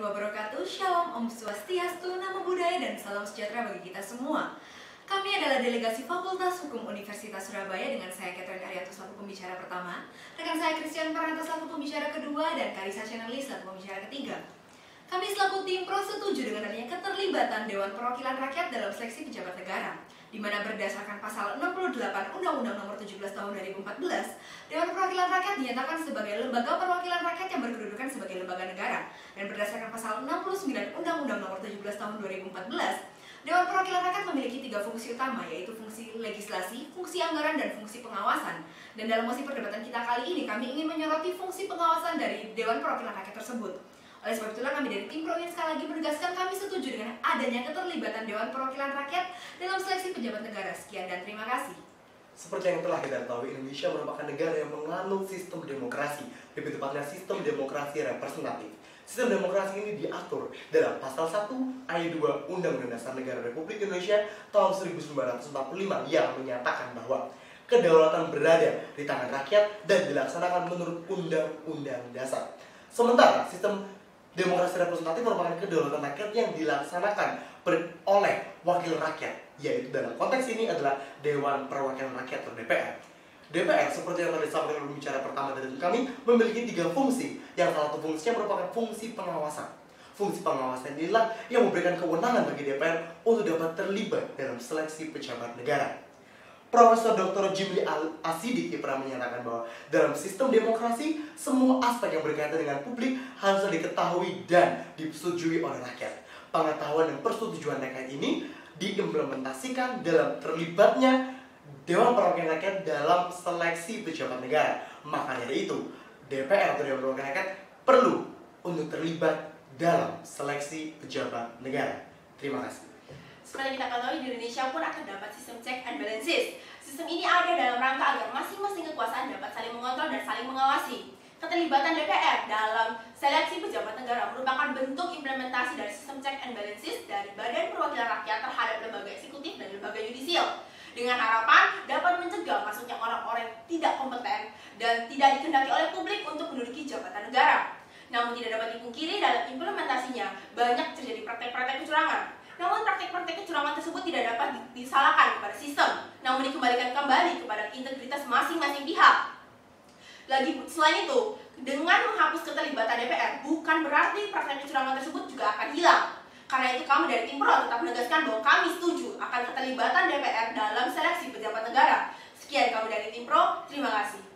wabarakatuh. Shalom, Om Swastiastu, Namo Buddhaya, dan salam sejahtera bagi kita semua. Kami adalah delegasi Fakultas Hukum Universitas Surabaya dengan saya Catherine Arianto selaku pembicara pertama, rekan saya Christian Paranto selaku pembicara kedua, dan Karisa Channelis selaku pembicara ketiga. Kami selaku tim pro setuju dengan adanya keterlibatan Dewan Perwakilan Rakyat dalam seleksi pejabat negara, di mana berdasarkan pasal 68 Undang-Undang Nomor 17 Tahun 2014, Dewan Perwakilan Rakyat dinyatakan sebagai lembaga perwakilan rakyat yang berkedudukan sebagai lembaga negara, dan berdasarkan pasal 69 Undang-Undang Nomor 17 Tahun 2014, Dewan Perwakilan Rakyat memiliki tiga fungsi utama, yaitu fungsi legislasi, fungsi anggaran, dan fungsi pengawasan. Dan dalam mosi perdebatan kita kali ini, kami ingin menyoroti fungsi pengawasan dari Dewan Perwakilan Rakyat tersebut. Oleh sebab itulah kami dari tim Pro ingin sekali lagi menegaskan kami setuju dengan adanya keterlibatan Dewan Perwakilan Rakyat dalam seleksi pejabat negara. Sekian dan terima kasih. Seperti yang telah kita ketahui, Indonesia merupakan negara yang menganut sistem demokrasi, lebih tepatnya sistem demokrasi representatif. Sistem demokrasi ini diatur dalam pasal 1 ayat 2 Undang-Undang Dasar Negara Republik Indonesia tahun 1945 yang menyatakan bahwa kedaulatan berada di tangan rakyat dan dilaksanakan menurut Undang-Undang Dasar. Sementara sistem Demokrasi representatif merupakan kedaulatan rakyat yang dilaksanakan oleh wakil rakyat, yaitu dalam konteks ini adalah Dewan Perwakilan Rakyat atau DPR. DPR, seperti yang tadi disampaikan oleh bicara pertama dari kami, memiliki tiga fungsi. Yang salah satu fungsinya merupakan fungsi pengawasan. Fungsi pengawasan inilah yang memberikan kewenangan bagi DPR untuk dapat terlibat dalam seleksi pejabat negara. Profesor Dr. Jimli Asidik pernah menyatakan bahwa dalam sistem demokrasi, semua aspek yang berkaitan dengan publik harus diketahui dan disetujui oleh rakyat. Pengetahuan dan persetujuan rakyat ini diimplementasikan dalam terlibatnya Dewan Perwakilan Rakyat dalam seleksi pejabat negara. Maka dari itu, DPR atau Dewan Perwakilan Rakyat perlu untuk terlibat dalam seleksi pejabat negara. Terima kasih. Seperti kita ketahui di Indonesia pun akan dapat sistem check and balances. Sistem ini ada dalam rangka agar masing-masing kekuasaan dapat saling mengontrol dan saling mengawasi. Keterlibatan DPR dalam seleksi pejabat negara merupakan bentuk implementasi dari sistem check and balances dari Badan Perwakilan Rakyat terhadap lembaga eksekutif dan lembaga yudisial dengan harapan dapat mencegah masuknya orang-orang yang tidak kompeten dan tidak dikendaki oleh publik untuk menduduki jabatan negara. Namun tidak dapat dipungkiri dalam implementasinya banyak terjadi praktek-praktek kecurangan tersebut tidak dapat disalahkan kepada sistem, namun dikembalikan kembali kepada integritas masing-masing pihak. Lagi selain itu, dengan menghapus keterlibatan DPR bukan berarti praktek kecurangan tersebut juga akan hilang. Karena itu kami dari tim Pro tetap menegaskan bahwa kami setuju akan keterlibatan DPR dalam seleksi pejabat negara. Sekian kami dari tim Pro, terima kasih.